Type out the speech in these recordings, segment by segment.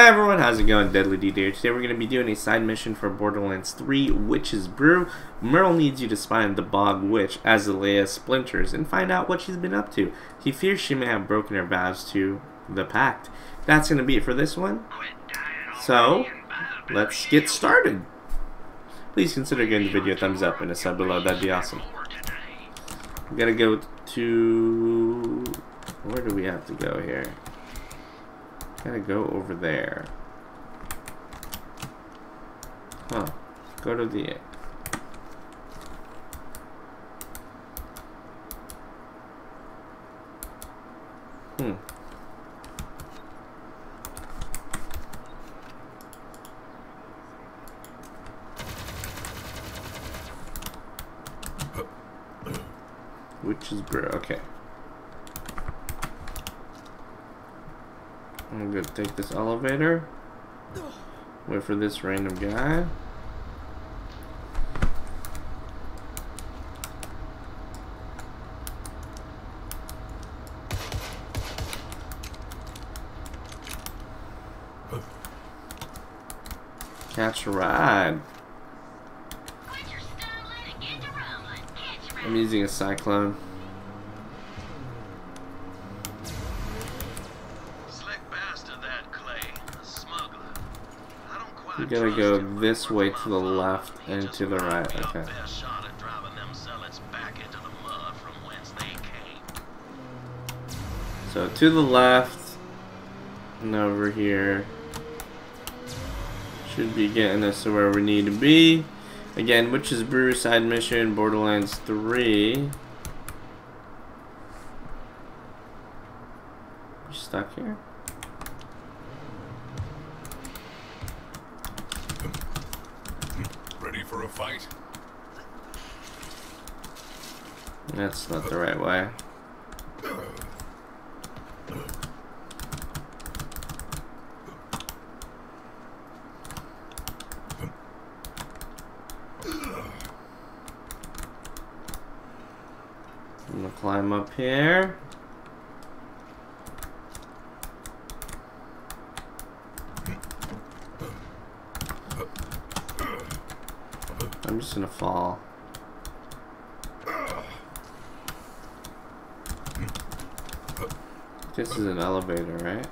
Hey everyone, how's it going? Deadly D here. Today we're going to be doing a side mission for Borderlands 3 Witch's Brew. Murl needs you to spy on the Bog Witch, Azalea Splinters, and find out what she's been up to. He fears she may have broken her vows to the Pact. That's going to be it for this one. So, let's get started. Please consider giving the video a thumbs up and a sub below, that'd be awesome. We gotta go to... Where do we have to go here? Gotta go over there. Huh. Go to the... Hmm. Witch's Brew, okay. I'm gonna take this elevator. Wait for this random guy. Catch a ride. I'm using a cyclone. Gotta go this way to the left and to the right. Okay. So to the left and over here should be getting us to where we need to be. Again, Witch's Brew side mission, Borderlands 3. We're stuck here? Ready for a fight? That's not the right way. I'm gonna climb up here. I'm just gonna fall. This is an elevator, right?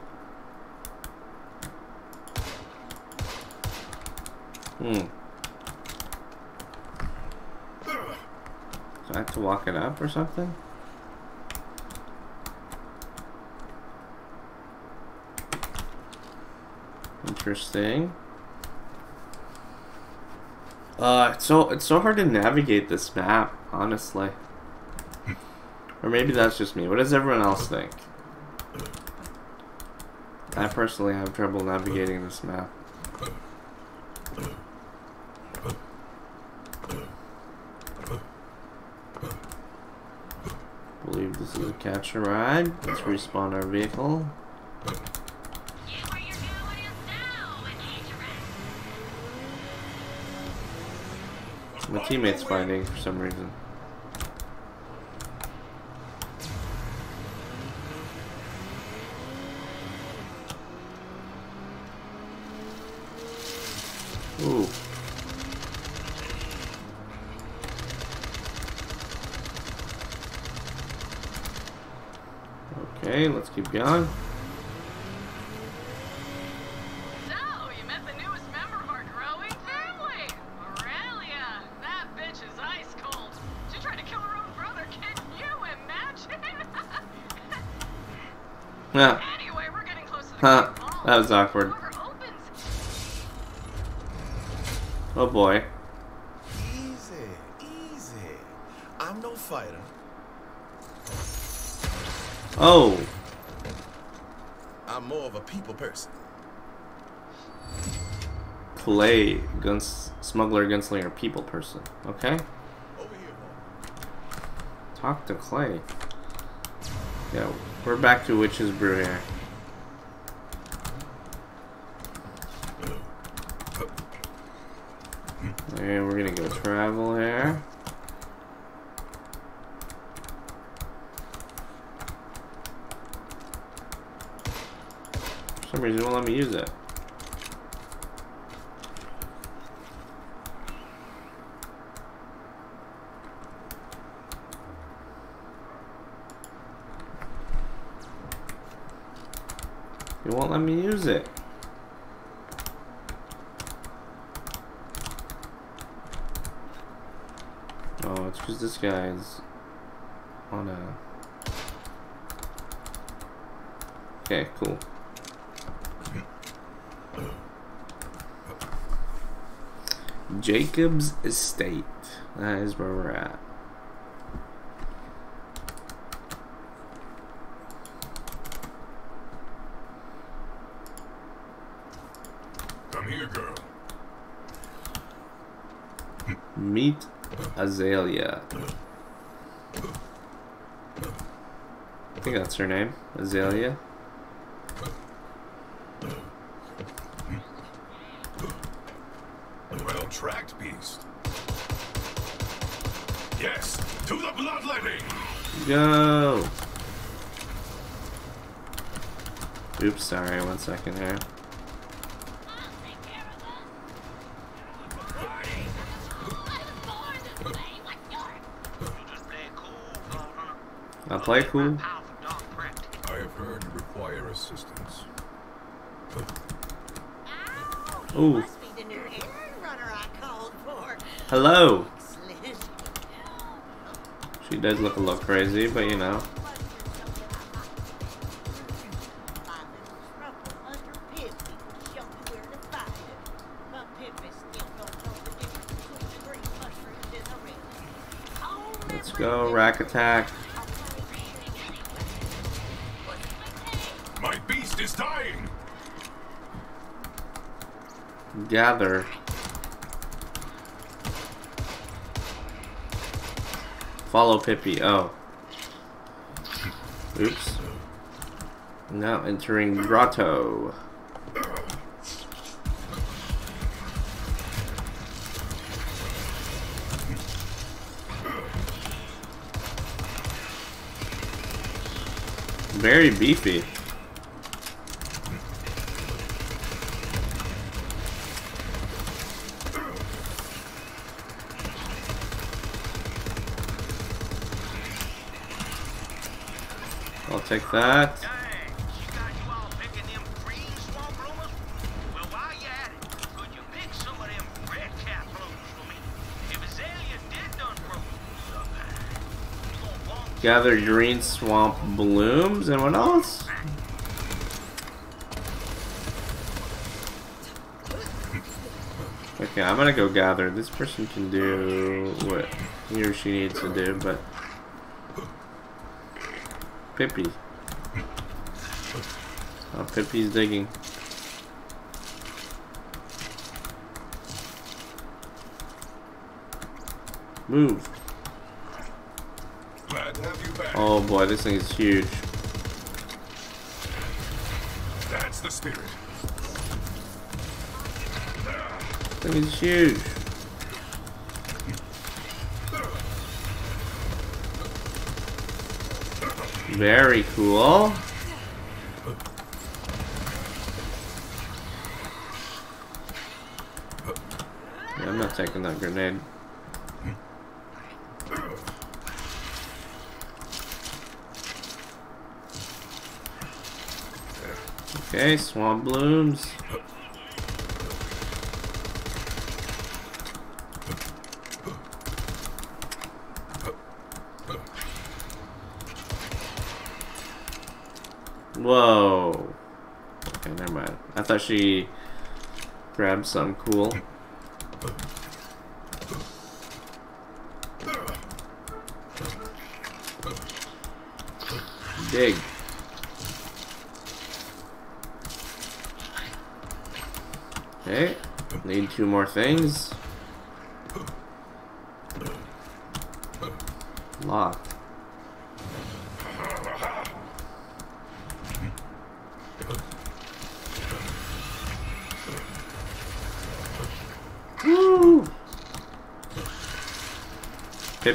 Hmm. Do I have to walk it up or something? Interesting. Uh, it's so it's so hard to navigate this map, honestly. Or maybe that's just me. What does everyone else think? I personally have trouble navigating this map. believe this is a catch a ride. Let's respawn our vehicle. My teammate's finding for some reason. Ooh. Okay, let's keep going. Huh. anyway, we're getting close to the Huh. That was awkward. Oh boy. Easy, easy. I'm no fighter. Oh. I'm more of a people person. Clay, guns, smuggler, gunslinger, people person. Okay. Over here, boy. Talk to Clay. Yeah, we're back to Witch's Brew here. And we're gonna go travel here. For some reason, won't let me use it. Won't let me use it. Oh, it's because this guy's on a... Okay, cool. Jakobs Estate. That is where we're at. Come here, girl. Meet Azalea. I think that's her name. Azalea. Well tracked, beast. Yes, to the bloodletting! Go! Oops, sorry, one second here. Play cool. I have heard you require assistance. Ooh. Must be the new errand runner I called for. Hello! She does look a little crazy, but you know. Let's go, rack under Gather. Follow Pippi. Oh. Oops. Now entering Grotto. Very beefy. You gonna that. Gather green swamp blooms and what else? Okay, I'm gonna go gather. This person can do what he or she needs to do, but Pippi. Oh, Pippi's digging. Move. Glad to have you back. Oh boy, this thing is huge. That's the spirit. This thing is huge. Very cool. Yeah, I'm not taking that grenade. Okay, swamp blooms. She grabbed some cool. Dig. Okay. Need two more things.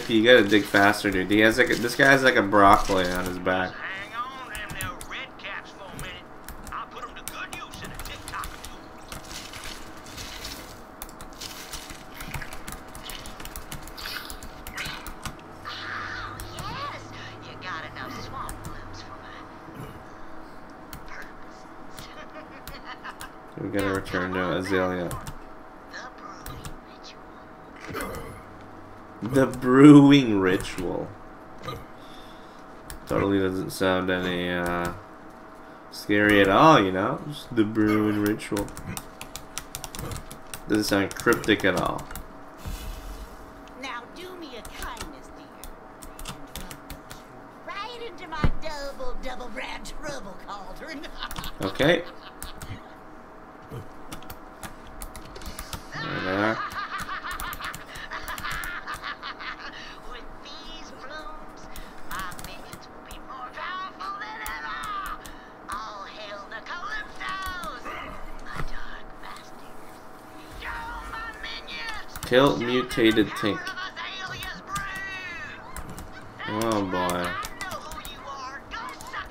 Pippi, you gotta dig faster, dude. He has like a, this guy has like a broccoli on his back. hang on damn, they're red caps for a minute. I'll put them there red caps for a minute. I'll put them to good use in a TikTok or two. Yes, you got enough swamp blooms for my purposes. We gotta return to Azalea. The brewing ritual. The brewing ritual. Totally doesn't sound any uh, scary at all, you know? Just the brewing ritual. Doesn't sound cryptic at all. Now do me a kindness, dear. Right into my double, double brand trouble cauldron. Okay.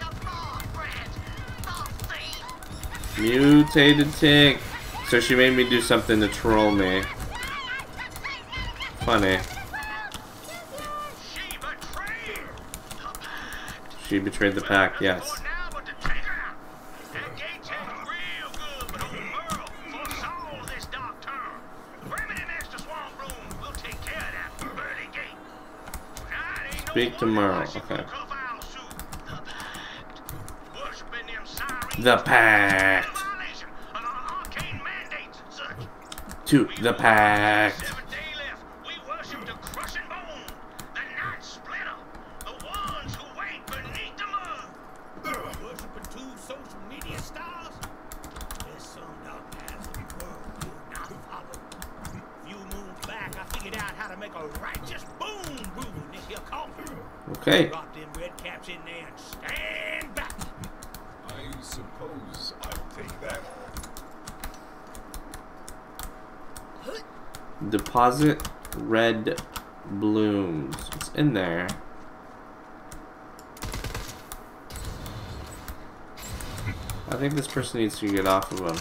A frog branch, false thief. Mutated Tink. Oh, so she made me do something to troll me. Funny. She betrayed the pact, yes. Arcane mandates and such. To the pact. That. Deposit red blooms. It's in there. I think this person needs to get off of him.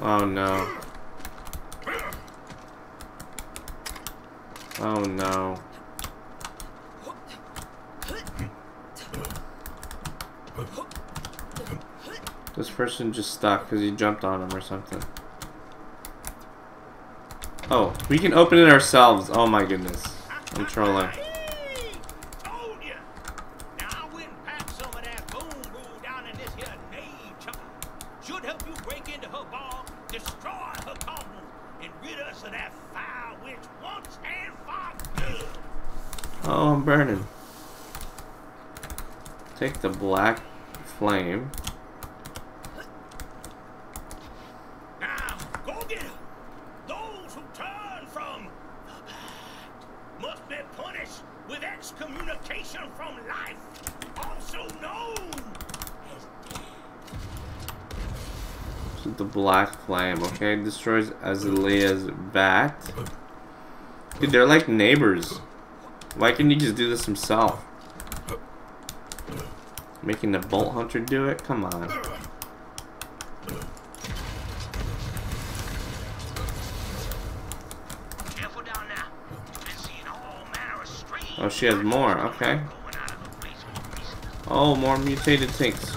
Oh no. Oh no. This person just stuck because he jumped on him or something. Oh, we can open it ourselves. Oh my goodness. I'm trolling. Take the black flame. Now, go get. Those who turn from the pact must be punished with excommunication from life, also known as death. The black flame, okay? Destroys Azalea's vat. Dude, they're like neighbors. Why couldn't he just do this himself? Making the Vault Hunter do it? Come on. Careful down now. Been seeing all manner of strange Oh, she has more. Okay. going out of the place recently. Oh, more mutated tinks.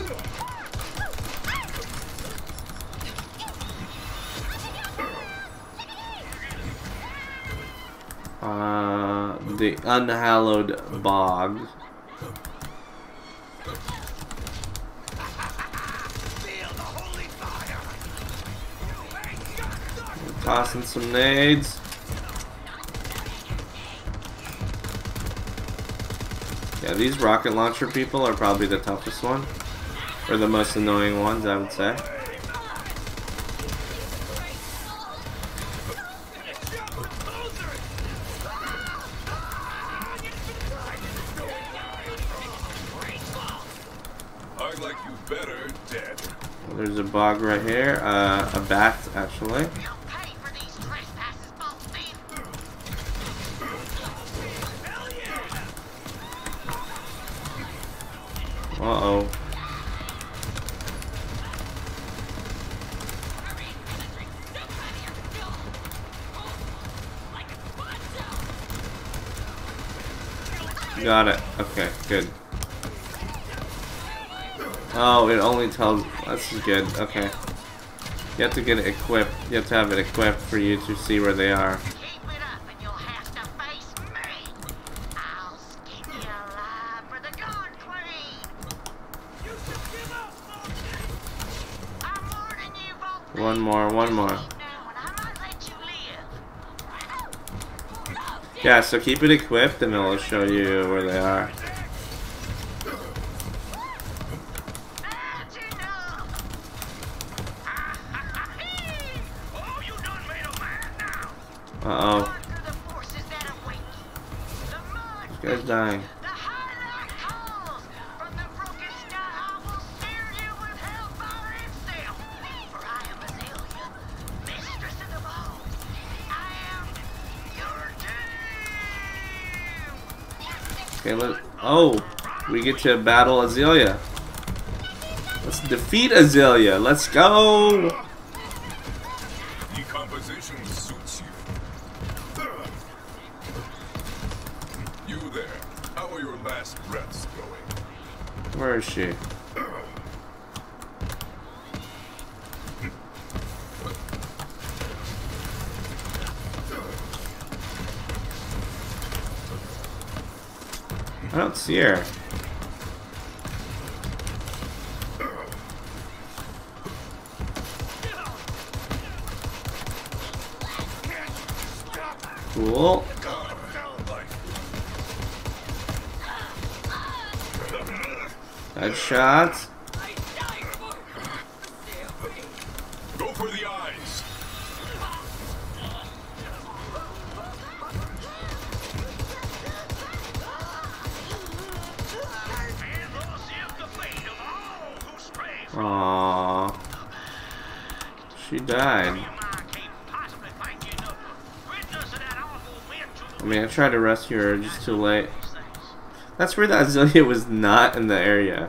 Uh, the unhallowed bog. Tossing some nades. Yeah, these rocket launcher people are probably the toughest one. Or the most annoying ones, I would say. I like you better dead. There's a bog right here. Uh, a vat, actually. Got it. Okay, good. Oh, it only tells. That's good. Okay. You have to get it equipped. You have to have it equipped for you to see where they are. Yeah, so keep it equipped and it'll show you where they are. That's enough. Oh, you Oh, we get to battle Azalea. Let's defeat Azalea. Let's go. Decomposition suits you. You there. How are your last breaths going? Where is she? I don't see her. Cool. Headshots. The I tried to rescue her, just too late. That's where the Azalea was not in the area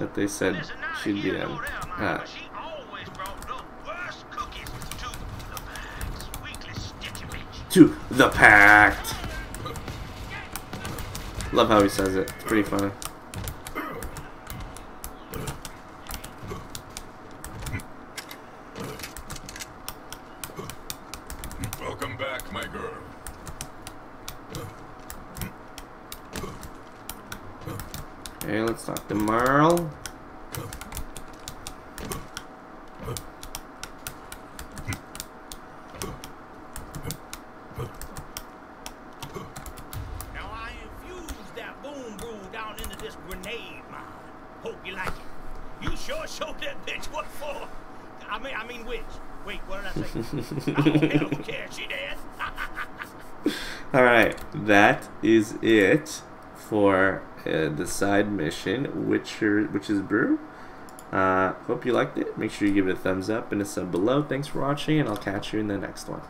that they said she'd be in. Ah. To the pact. Love how he says it. It's pretty funny. Welcome back, my girl. Okay, let's talk to Murl. Now I infused that boom brew down into this grenade mine. Hope you like it. You sure showed that bitch what for. I mean, I mean which. Wait, what did I say? I don't hell care. She dead. Alright, that is it for uh, the side mission, which, are, which is Brew. Uh, hope you liked it. Make sure you give it a thumbs up and a sub below. Thanks for watching, and I'll catch you in the next one.